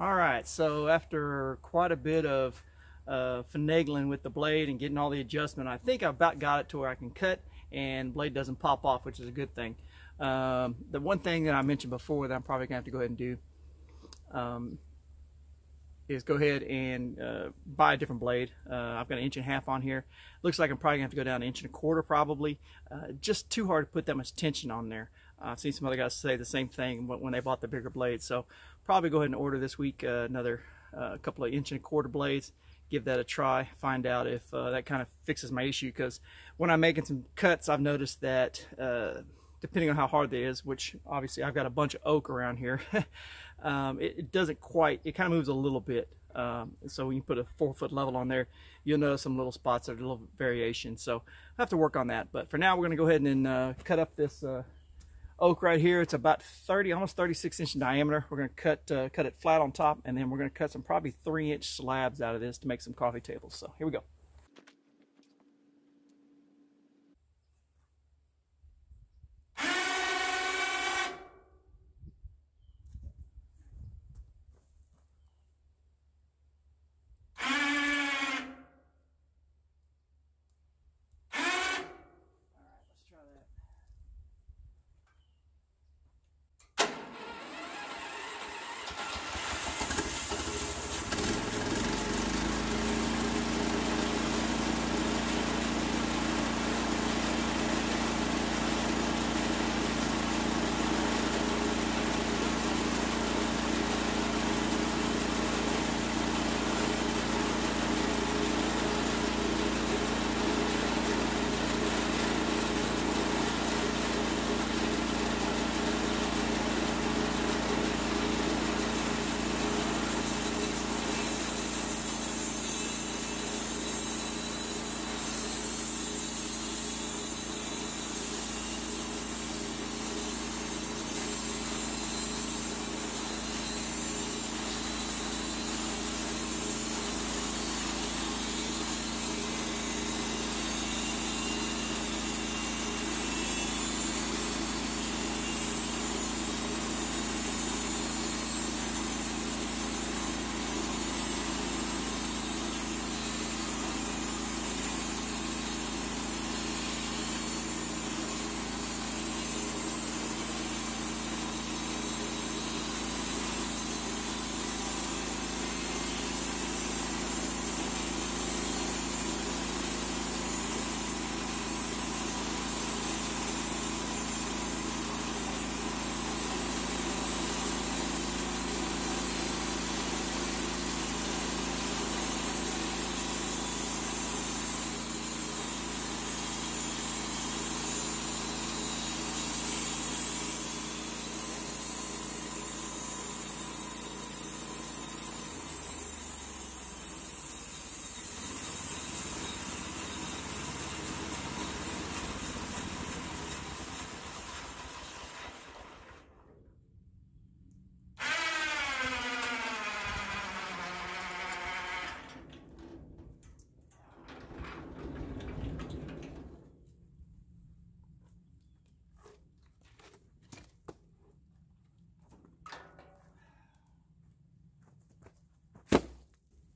All right, so after quite a bit of uh, finagling with the blade and getting all the adjustment, I think I've about got it to where I can cut and blade doesn't pop off, which is a good thing. Um, the one thing that I mentioned before that I'm probably gonna have to go ahead and do um, is go ahead and uh, buy a different blade. Uh, I've got an inch and a half on here. Looks like I'm probably gonna have to go down an inch and a quarter probably. Uh, just too hard to put that much tension on there. I've seen some other guys say the same thing when they bought the bigger blade. So probably go ahead and order this week uh, another uh, couple of inch and a quarter blades. Give that a try. Find out if uh, that kind of fixes my issue. Because when I'm making some cuts, I've noticed that depending on how hard it is, which obviously I've got a bunch of oak around here, um, it, it, doesn't quite, it kind of moves a little bit. Um, so when you put a four foot level on there, you'll notice some little spots that are a little variation. So I have to work on that. But for now, we're going to go ahead and uh, cut up this uh, oak right here. It's about 30, almost 36 inch in diameter. We're going to cut uh, cut it flat on top, and then we're going to cut some probably three inch slabs out of this to make some coffee tables. So here we go.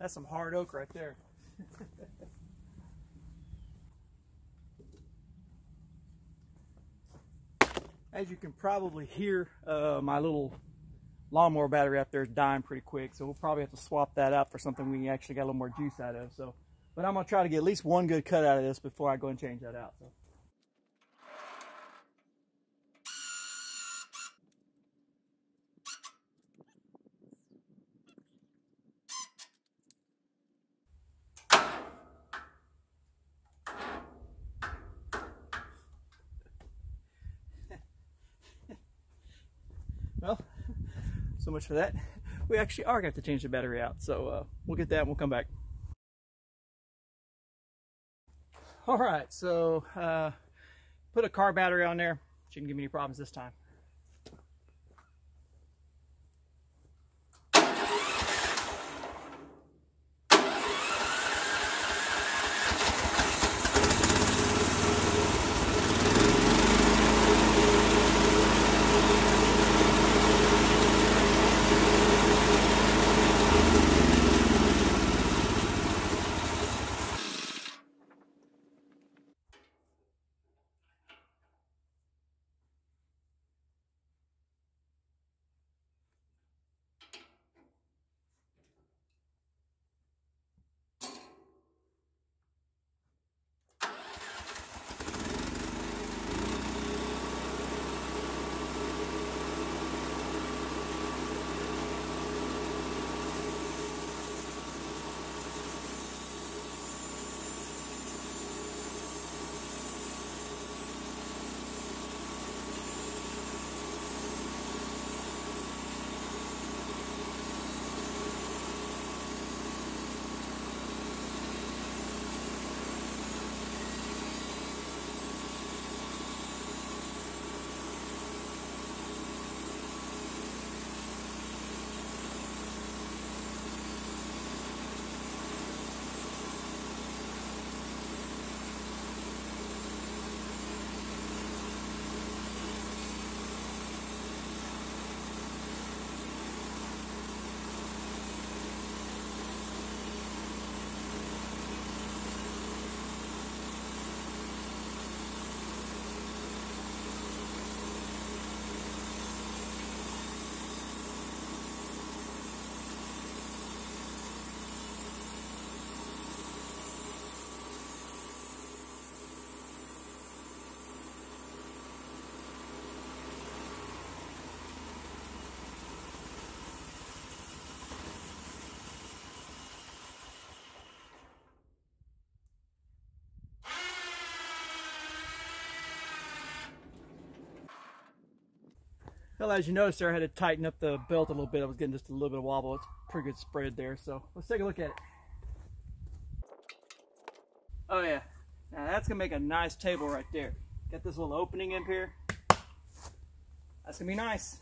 That's some hard oak right there. As you can probably hear, uh, my little lawnmower battery out there is dying pretty quick, so we'll probably have to swap that out for something we actually got a little more juice out of. So, But I'm going to try to get at least one good cut out of this before I go and change that out. So. Well, so much for that. We actually are going to have to change the battery out, so uh, we'll get that and we'll come back. All right, so uh, put a car battery on there. Shouldn't give me any problems this time. Well, as you notice there, I had to tighten up the belt a little bit. I was getting just a little bit of wobble. It's pretty good spread there. So let's take a look at it. Oh yeah, now that's gonna make a nice table right there. Got this little opening in here. That's gonna be nice.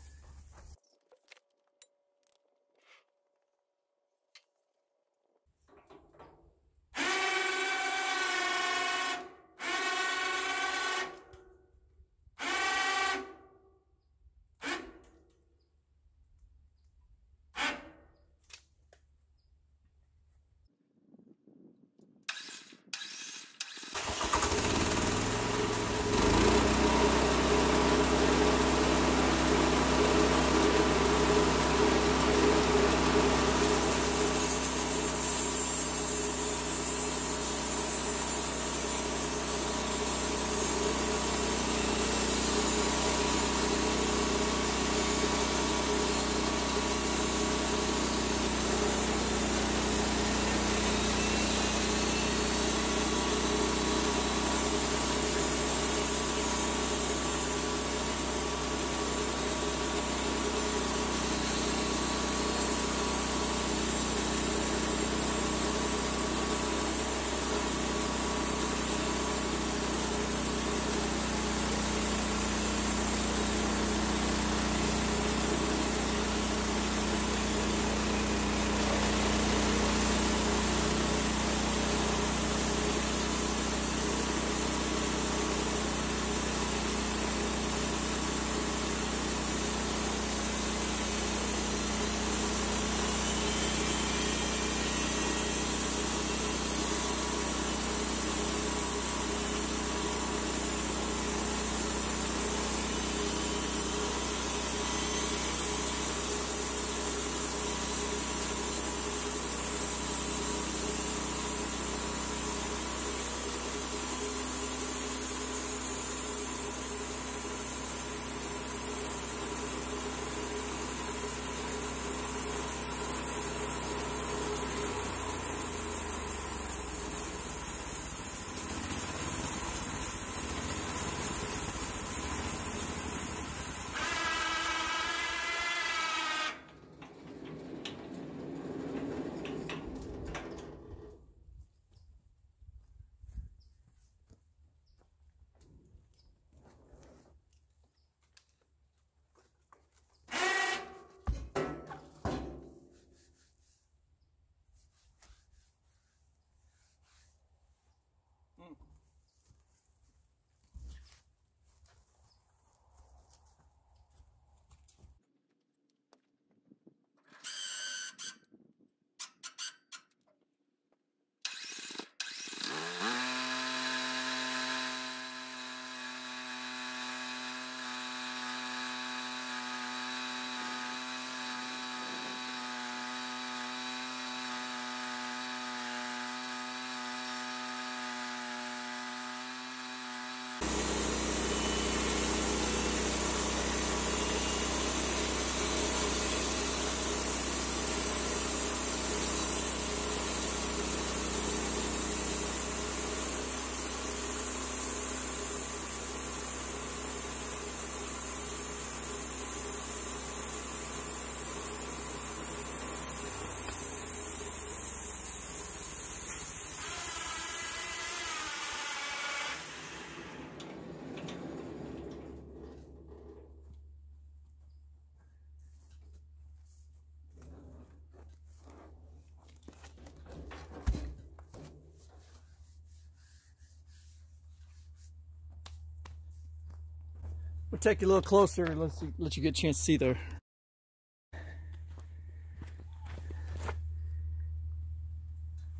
We'll take you a little closer and let you, let you get a chance to see the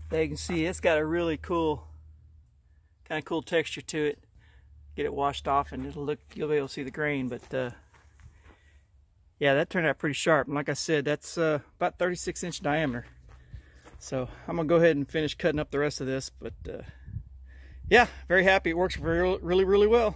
There you can see it's got a really cool kind of cool texture to it. Get it washed off and it'll look you'll be able to see the grain but uh, yeah that turned out pretty sharp. And like I said that's uh, about 36 inch diameter. So I'm gonna go ahead and finish cutting up the rest of this but uh, yeah very happy. It works very really really well